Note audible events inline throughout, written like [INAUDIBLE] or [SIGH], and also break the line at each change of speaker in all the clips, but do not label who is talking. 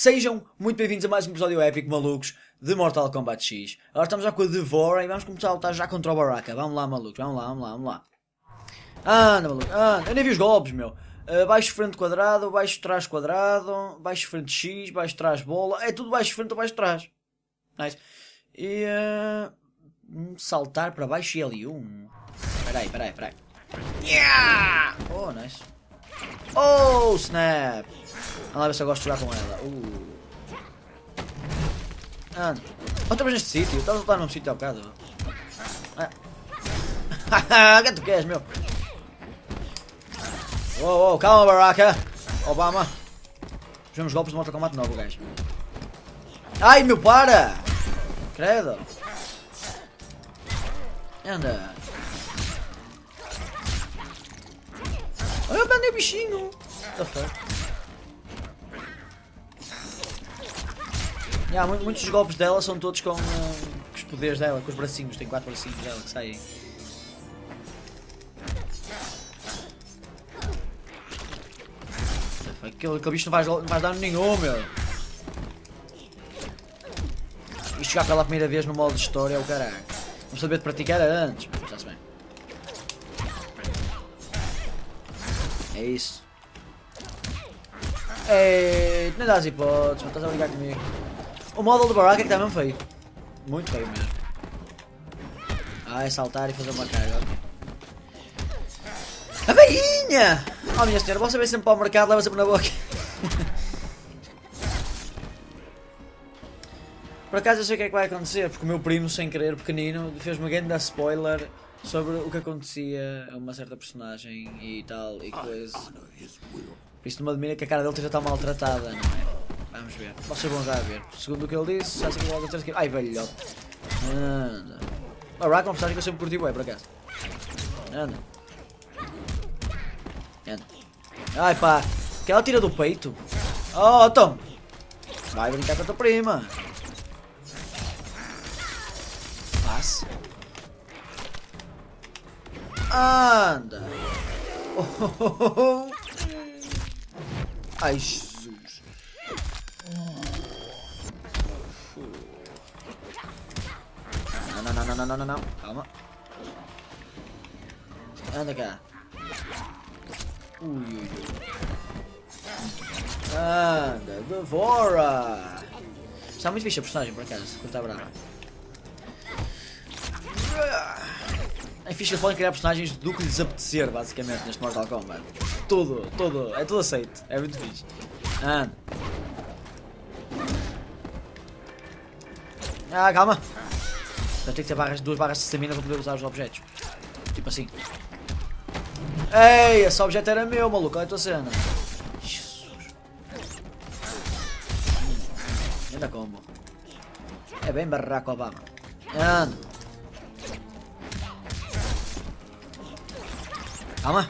Sejam muito bem-vindos a mais um episódio épico, malucos, de Mortal Kombat X. Agora estamos já com a Devora e vamos começar a lutar já contra o Baraka. Vamos lá, malucos, vamos lá, vamos lá, vamos lá. Anda, maluco, anda. Eu nem vi os golpes, meu. Uh, baixo frente quadrado, baixo trás quadrado, baixo frente X, baixo trás bola. É tudo baixo frente ou baixo trás. Nice. E uh, saltar para baixo e L1. Peraí, peraí, peraí. Yeah! Oh, nice. Oh, snap! Vamos lá ver se eu gosto de jogar com ela. Uh. Oh, estamos neste sítio. Estamos a lutar num sítio ao bocado. Ah. [LAUGHS] O que é que tu queres, meu? Oh, oh, calma, Baraka. Obama. Vemos golpes de Mortal Kombat novo, gajo. Ai, meu, para! Credo. Anda. Eu mandei o bichinho. Fuck? Yeah, muitos dos golpes dela são todos com, com, os poderes dela, com os bracinhos. Tem quatro bracinhos dela que saem. Aquele, aquele bicho não faz, não faz dano nenhum, meu. Isto jogar pela primeira vez no modo história é o caralho. Não sabia de praticar antes, É isso. Ei, nem dás hipóteses, mas estás a brincar comigo. O módulo do Baraka é que está mesmo feio. Muito feio mesmo. Ah, é saltar e fazer uma carga. A veinha! Oh minha senhora, você vem sempre para o mercado, leva sempre na boca. [LAUGHS] Por acaso eu sei o que é que vai acontecer, porque o meu primo, sem querer, pequenino, fez-me uma grande spoiler sobre o que acontecia a uma certa personagem e tal, e coisa. Por isso não me admira que a cara dele esteja tão maltratada, não é? Vamos ver. Vocês vão já ver. Segundo o que ele disse, já sei que logo ter Ai, velhote. Anda. Rack é uma personagem que eu sempre curti bem, por acaso. Anda. Anda. Ai pá. Que ela tira do peito. Oh, Tom. Vai brincar com a tua prima. Anda. Oh, oh, oh. Ai, Não, não, não, não, não, não, não. Calma. Anda cá. Ui, ui, ui. Anda, devora! Está muito fixe a personagem, por acaso, está brava. É fixe eles podem criar personagens do que lhes apetecer, basicamente, neste Mortal Kombat. Tudo, tudo, é tudo aceito. É muito fixe. Anda. Ah, calma. Então tem que ter barras, duas barras de stamina para poder usar os objetos. Tipo assim. Ei, esse objeto era meu, maluco. Olha a tua cena. Jesus. Ainda combo. É bem barraco Obama. Anda. Calma.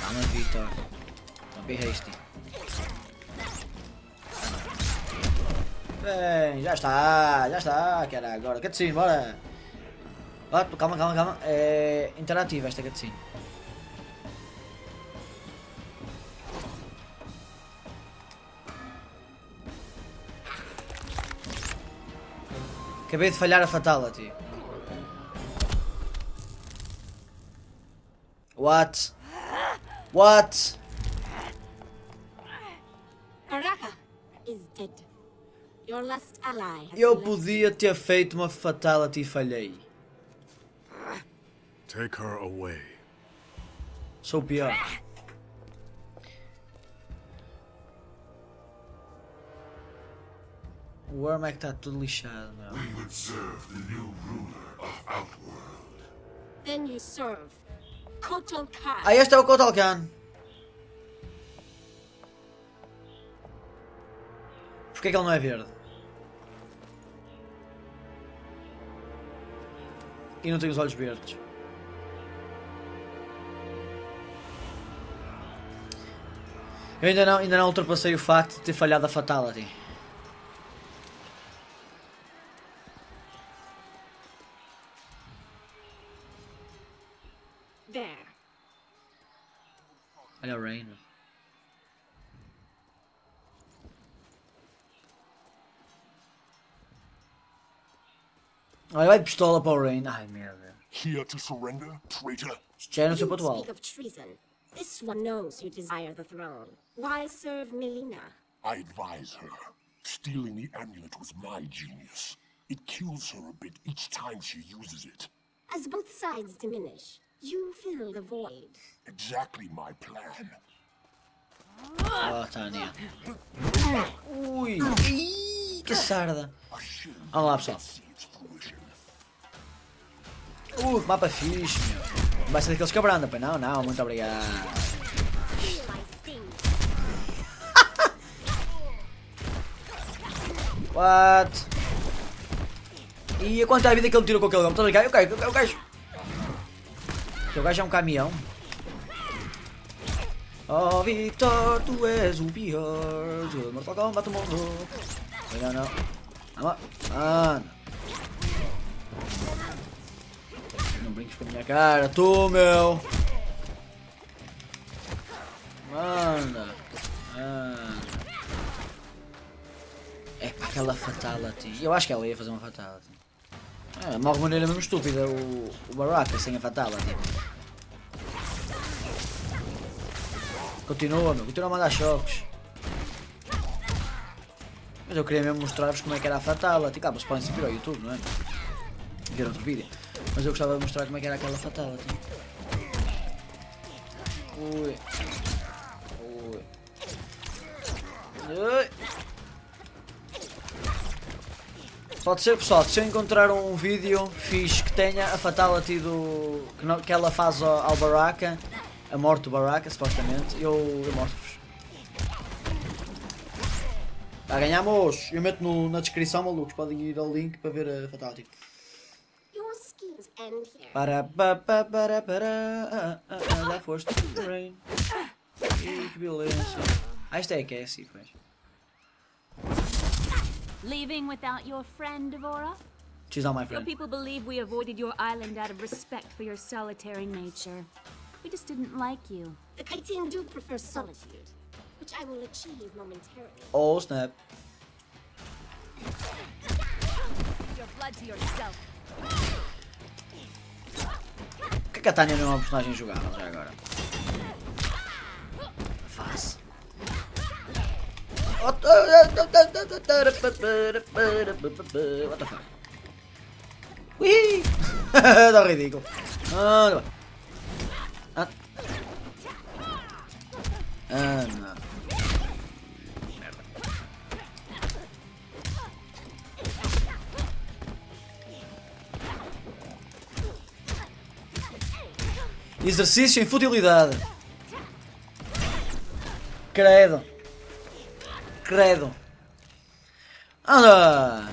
Calma, Victor. Don't be hasty. Bem, já está, já está, cara. Agora, cutscene, bora. Ah, calma, calma, calma. É interativa esta cutscene. Acabei de falhar a Fatality. What? What?
Araka is dead.
Eu podia ter feito uma fatality e falhei.
Take her away.
Sou pior. O Worm é que está tudo lixado, meu.
We would serve the new ruler of Outworld.
Then you serve
Este é o Kotal Khan. Porquê que ele não é verde? E não tem os olhos verdes. Eu ainda não, ainda não ultrapassei o facto de ter falhado a Fatality.
There.
Hello, Rain. I vai pistola para o Rain. Ai, merda.
Here to surrender, traitor.
Szczerze
się
podwal.
speak of treason. This one knows you desire the throne. Why serve Melina?
I advise her. Stealing the amulet was my genius. It kills her a bit each time she uses it.
As both sides diminish, you fill the void.
Exactly my plan.
Oh, Tânia. Ui. Ih, que sarda.
A shame
Vamos lá, pessoal. Uh, mapa fixe, meu. Não vai ser daqueles que abranda, pois não? Não, muito obrigado. [LAUGHS] What? E a quanta vida que ele tirou com aquele homem? Estás a brincar? Eu caio, eu caio, eu. O gajo é um caminhão. Oh, Victor, tu és o pior. Jogador de Mortal Kombat do mundo. Não, não. Vamos lá. Anda. Não brinques com a minha cara, tu, meu. Manda. Anda. É para aquela fatality. Eu acho que ela ia fazer uma fatality. É, morre de maneira mesmo estúpida o, o Baraka sem a fatality. Continua, meu. Continua a mandar choques. Mas eu queria mesmo mostrar-vos como é que era a fatality. Claro, vocês podem seguir ao YouTube, não é? Ver outro vídeo. Mas eu gostava de mostrar como é que era aquela fatality. Ui. Ui. Ui. Pode ser pessoal, se eu encontrar um vídeo fixe que tenha a fatality do. que, não- que ela faz ao, ao Baraka, a morte do Baraka, supostamente, eu, eu mostro-vos. Já ganhamos! Eu meto no- na descrição, malucos, podem ir ao link para ver a fatality. Para, pa, pa, para, para, ah, ah, ah, que violência. Ah, isto é a Cassie, pois.
Leaving without your friend, Devora?
She's not my friend.
Your people believe we avoided your island out of respect for your solitary nature. We just didn't like you.
The Kaitin do prefer solitude, which I will achieve momentarily.
Oh, snap.
Your blood to yourself.
Por que que a Tânia não é uma personagem jogável já agora? What the fuck? Ui! [LAUGHS] Está ridículo. Anda. Ah. Anda. Merda. Exercício em futilidade. Credo. credo. ¡Anda!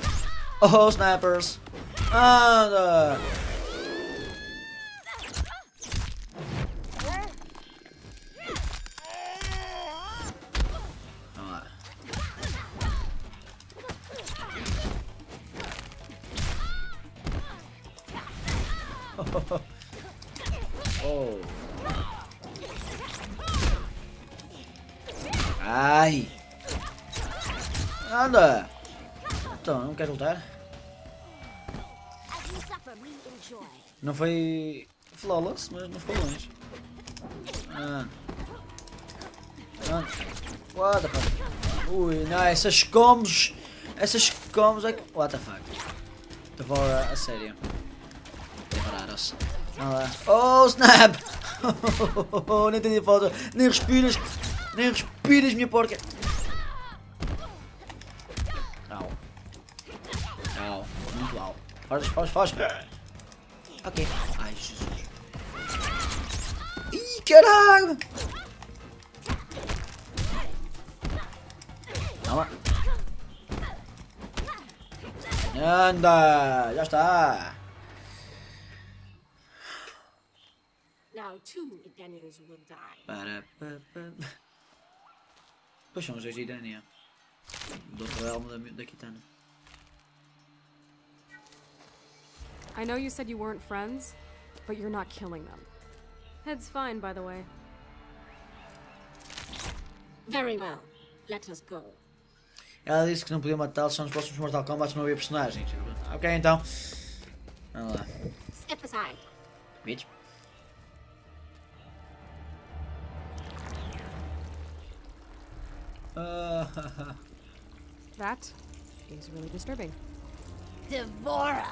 ¡Oh, snipers! ¡Anda! [LAUGHS] Oh. Ay. Anda. Então, não quer lutar? Não foi flawless, mas não ficou longe. Ah. Ah. What the fuck? Ui, não, essas combos. Essas combos é que. What the fuck? Devora a sério. Devoraram-se. Oh, snap! [LAUGHS] nem entendi a falta. Nem respiras. Nem respiras, minha porca. Foge, foge, foge. Ok. Ai, Jesus. Ih, caralho! Calma. Anda! Já está!
Now two Daniels will die.
Para, pa, pa. Pois são os dois de Irânia. Do outro elmo da, da Kitana.
I know you said you weren't friends, but you're not killing them. Head's fine, by the way.
Very well. Let us go.
Ela disse que não podia matá-los só nos próximos Mortal Kombat não havia personagens. Ok, então. Vamos lá.
Step aside.
Bitch. Ah,
That is really disturbing.
Devora!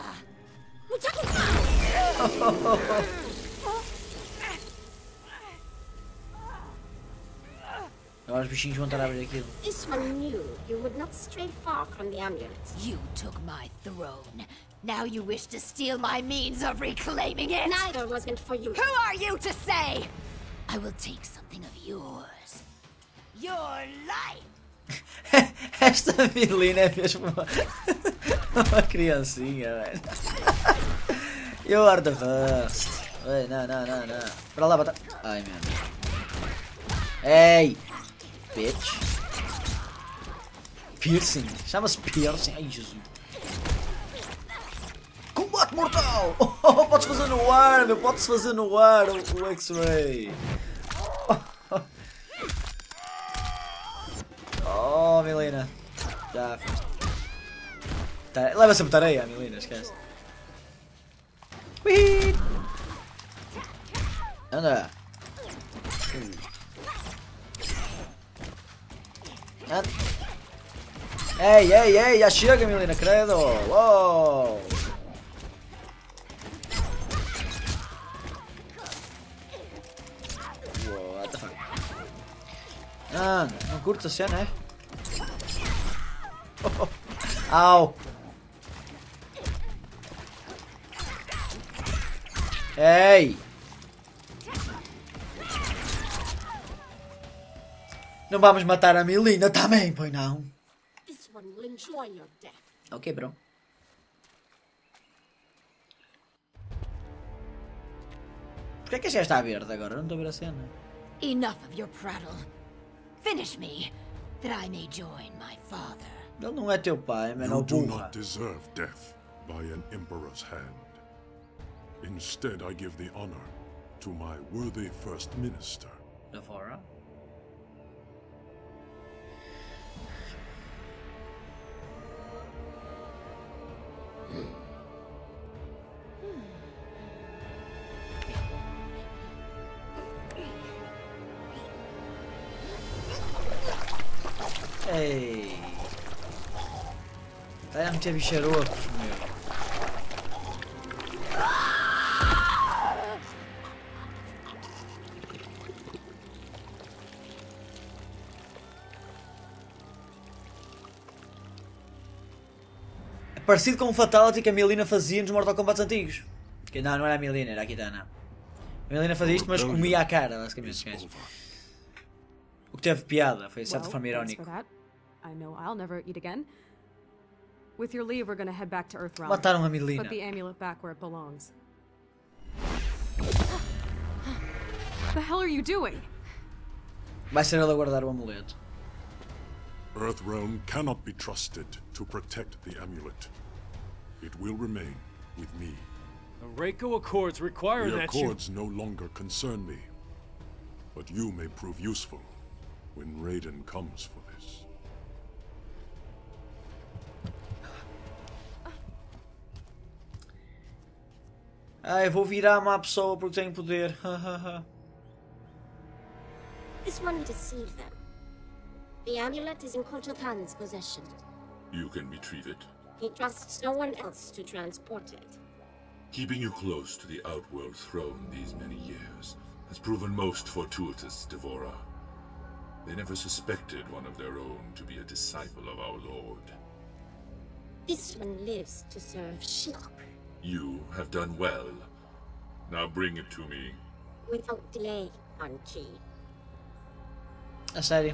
Agora os bichinhos vão estar a abrir aquilo.
This one knew you would not stray far from the amulet.
You took my throne. Now you wish to steal my means of reclaiming it?
Neither was meant for you.
Who are you to say? I will take something of yours. Your life! [LAUGHS]
Esta Milena é mesmo uma, [LAUGHS] uma criancinha, velho. You are the first. Ei, não, não, não, não. Para lá, bata. Ai, meu Deus. Ei! Bitch. Piercing. Chama-se piercing. Ai, Jesus. Combate mortal! [LAUGHS] Oh, podes fazer no ar, meu. Podes fazer no ar o, o X-Ray. [LAUGHS] Oh, Milena. Já foste. Tá, Leva sempre tareia, Milena, esquece. Anda. Ei, ei, ei, já chega, Milena, credo. Uou. What. Anda, não curto a cena, é? [LAUGHS] Au! Ei! Não vamos matar a Melina também, pois não? Ok, bro. Porquê que já está verde agora? Não estou a ver a cena.
Enough of your prattle. Finish me, that I may join my father.
Ele não é teu pai, mano, é
You do not deserve death by an emperor's hand. Instead, I give the honor to my worthy first minister.
Da fora. Ei. Está a meter parecido com o Fatality que a Milena fazia nos Mortal Kombat antigos. Que não, não era a Milena, era a Kitana. A Milena fazia isto, mas comia a cara, basicamente. O que teve piada, foi de certa forma irónico.
With your leave, we're gonna head back to Earthrealm.
Mataram a Milena.
Put the amulet back where it belongs. [GASPS] the hell are you doing?
Vai ser ela guardar o amuleto.
Earthrealm cannot be trusted to protect the amulet. It will remain with me.
The Reiko Accords require
The
that you...
accords no longer concern me. But you may prove useful when Raiden comes for this.
Ah, eu vou virar uma pessoa porque tenho poder. [LAUGHS]
This one deceived them. The amulet is in Kotal Khan's possession.
You can retrieve it.
He trusts no one else to transport it.
Keeping you close to the Outworld throne these many years has proven most fortuitous, Devora. They never suspected one of their own to be a disciple of our Lord.
This one lives to serve sheep
You have done well. Now bring it to me.
without delay, Quan Chi.
A sério.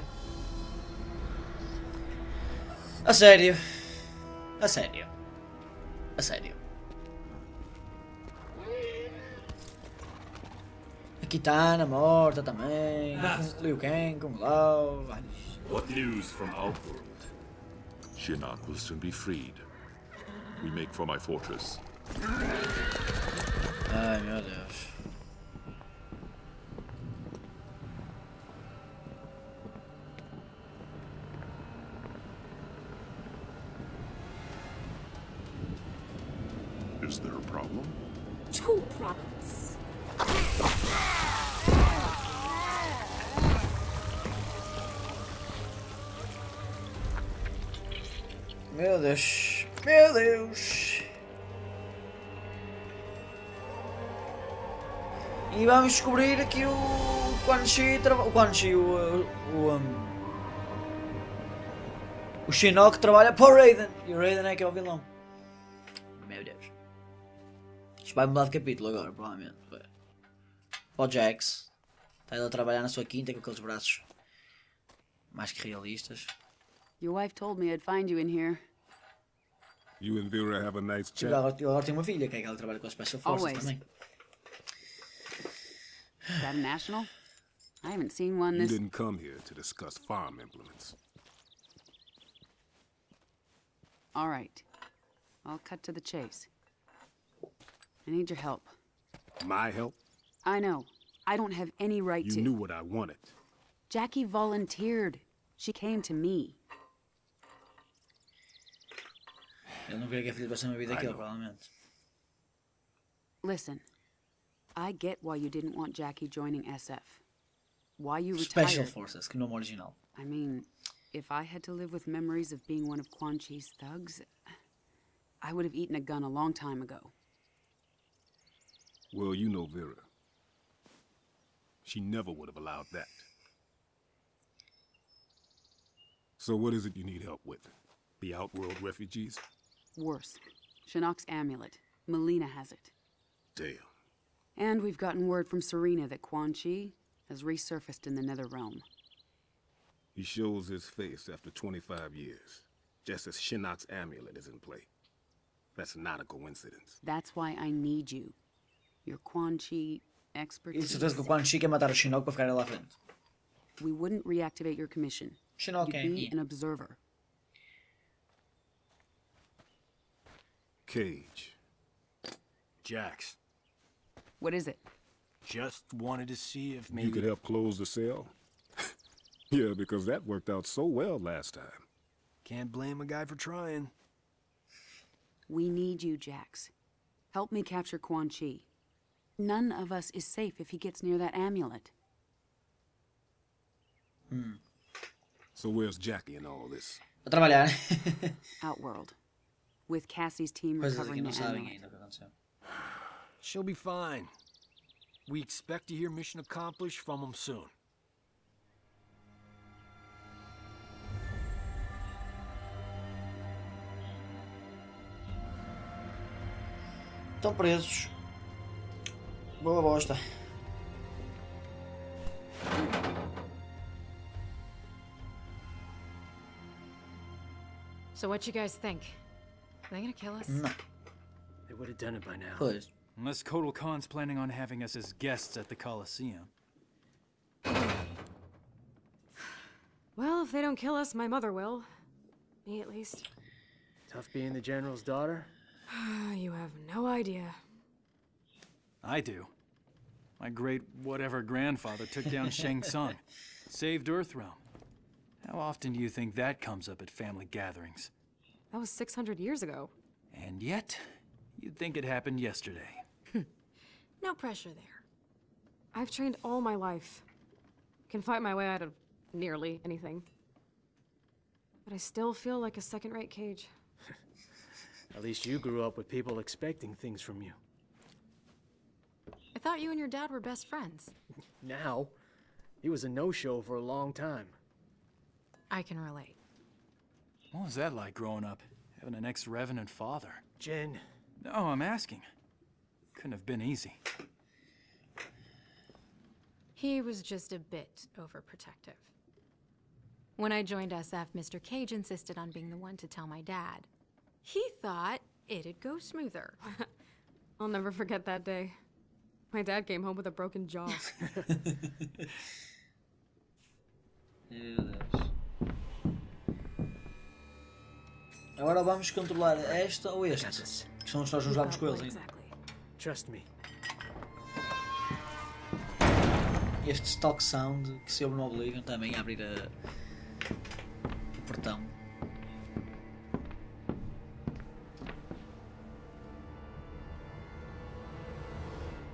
A sério. A sério. A sério. A Kitana morta também. Liu Kang, Kung Lao. Ai,
What news from Outworld? Shinnok will soon be freed. We make for my fortress.
Ai meu Deus. Vamos descobrir aqui o Quan Chi, o Quan Chi, o, o, um, o Shinnok trabalha para o Raiden. E o Raiden é que é o vilão. Meu Deus. Isto vai mudar de capítulo agora, provavelmente. Para o Jax. Está ele a trabalhar na sua quinta com aqueles braços mais que realistas.
Your wife told me I'd find you in here.
You and Vera have a nice chat.
agora, agora tem uma filha, que é que ela trabalha com as Special Forces
Always.
também.
Is that a national? I haven't seen one this...
You didn't come here to discuss farm implements.
All right. I'll cut to the chase. I need your help.
My help?
I know. I don't have any right
You
to.
You knew what I wanted.
Jackie volunteered. She came to me.
Ele não queria que a filha tivesse uma vida daquele, provavelmente.
Listen, I get why you didn't want Jackie joining SF. Why you retired.
Special
retired.
Forces, que nome original.
I mean, if I had to live with memories of being one of Quan Chi's thugs, I would have eaten a gun a long time ago.
Well, you know Vera. She never would have allowed that. So what is it you need help with? The Outworld refugees?
Worse, Shinnok's amulet. Melina has it.
Damn.
And we've gotten word from Serena that Quan Chi has resurfaced in the Nether Realm.
He shows his face after 25 years, just as Shinnok's amulet is in play. That's not a coincidence.
That's why I need you. Your Quan Chi
de
expertise.
certeza que Quan Chi quer matar o Shinnok para ficar ele.
We wouldn't reactivate your commission.
Shinnok
You'd
é...
be an observer.
Cage.
Jax,
What is it?
just wanted to see if maybe...
You could help close the cell? [LAUGHS] yeah, because that worked out so well last time.
can't blame a guy for trying.
We need you, Jax. Help me capture Quan Chi. None of us is safe if he gets near that amulet. Hmm.
So where's Jackie in all this?
A trabalhar. [LAUGHS]
Outworld. With Cassie's team recovering the amulet.
ainda o que aconteceu.
She'll be fine. We expect to hear mission accomplished from him soon.
Estão presos. Boa bosta.
So what you guys think? Are they gonna kill us?
Não.
They would have done it by now.
Pois.
Unless Kotal Khan's planning on having us as guests at the Coliseum.
Well, if they don't kill us, my mother will. Me, at least.
Tough being the general's daughter? [SIGHS]
you have no idea.
I do. My great whatever grandfather took down [LAUGHS] Shang Tsung, saved Earthrealm. How often do you think that comes up at family gatherings?
That was 600 years ago.
And yet, you'd think it happened yesterday.
No pressure there.
I've trained all my life. Can fight my way out of nearly anything. But I still feel like a second rate cage. [LAUGHS]
At least you grew up with people expecting things from you.
I thought you and your dad were best friends. [LAUGHS]
Now, he was a no-show for a long time.
I can relate.
What was that like growing up, having an ex-revenant father?
Jen,
No, I'm asking. Couldn't have been easy.
He was just a bit overprotective. When I joined SF, Mr. Cage insisted on being the one to tell my dad. He thought it'd go smoother. [LAUGHS]
I'll never forget that day. My dad came home with a broken jaw.
Meu Deus. [LAUGHS] Agora vamos controlar esta ou este. Que são os que nós não jogámos com eles ainda.
Trust me.
Este stock sound que se eu não me Oblivion também a abrir a... o portão.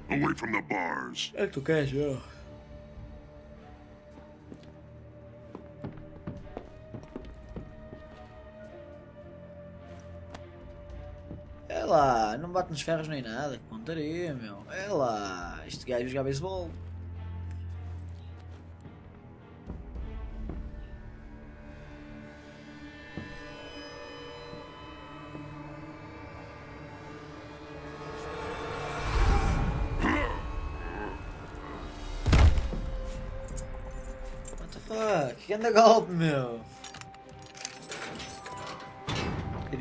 Away from the bars.
É que tu queres, eu. Lá, não bate nos ferros nem nada, que pontaria, meu. É lá, este gajo joga beisebol. Que anda golpe, meu.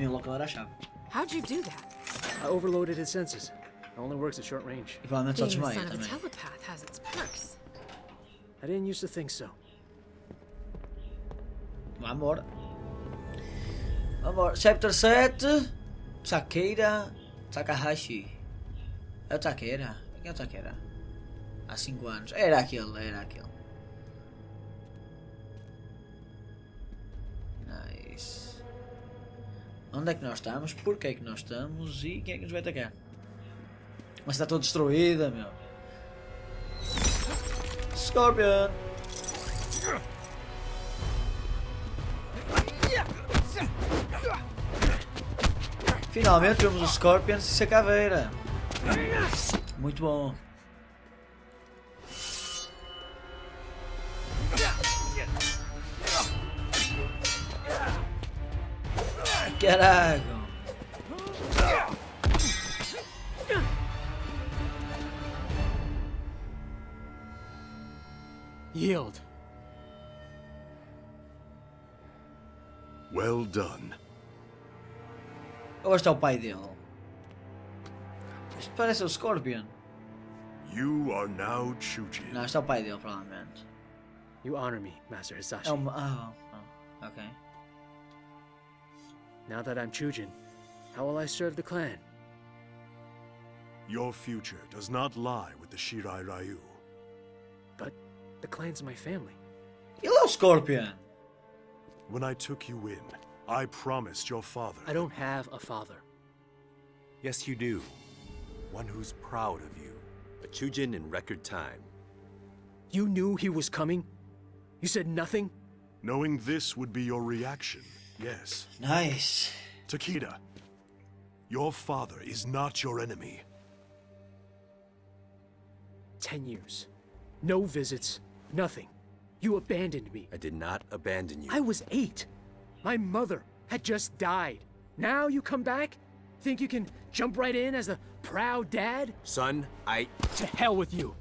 Local era a chave.
How'd you do that?
I overloaded his senses. It only works at short range.
Provavelmente só
Being the
desmaia
son of a telepath has its perks.
I didn't used to think so.
Vambora. Vambora. Chapter 7. Takeda Takahashi. É o Takeda? Quem é o Takeda? Há 5 anos. Era aquele, era aquele. Nice. Onde é que nós estamos? Porquê é que nós estamos? E quem é que nos vai atacar? Mas está toda destruída, meu. Scorpion! Finalmente vemos o Scorpion sem caveira. Muito bom. Caraca.
Yield.
Well done.
Ou este é o pai dele? Isto parece o Scorpion.
You are now Chujin.
Não, este é o pai dele, provavelmente.
You honor me, Master Hisashi.
É uma... Ah, oh, ok.
Now that I'm Chujin, how will I serve the clan?
Your future does not lie with the Shirai Ryu.
But the clan's my family.
Ele é o Scorpion.
When I took you in, I promised your father.
I don't have a father.
Yes, you do. One who's proud of you. A Chujin in record time.
You knew he was coming? You said nothing?
Knowing this would be your reaction, yes.
Nice.
Takeda, your father is not your enemy.
Ten years. No visits. Nothing. You abandoned me.
I did not abandon you.
I was eight. My mother had just died. Now you come back? Think you can jump right in as a proud dad?
Son, I.
To hell with you.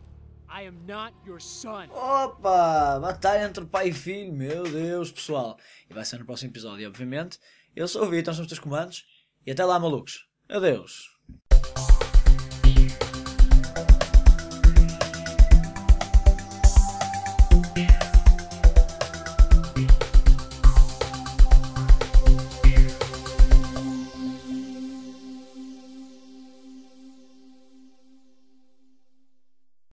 I am not your son.
Opa! Batalha entre pai e filho, meu Deus, pessoal. E vai ser no próximo episódio, obviamente. Eu sou o Vitor, são os teus comandos. E até lá, malucos. Adeus.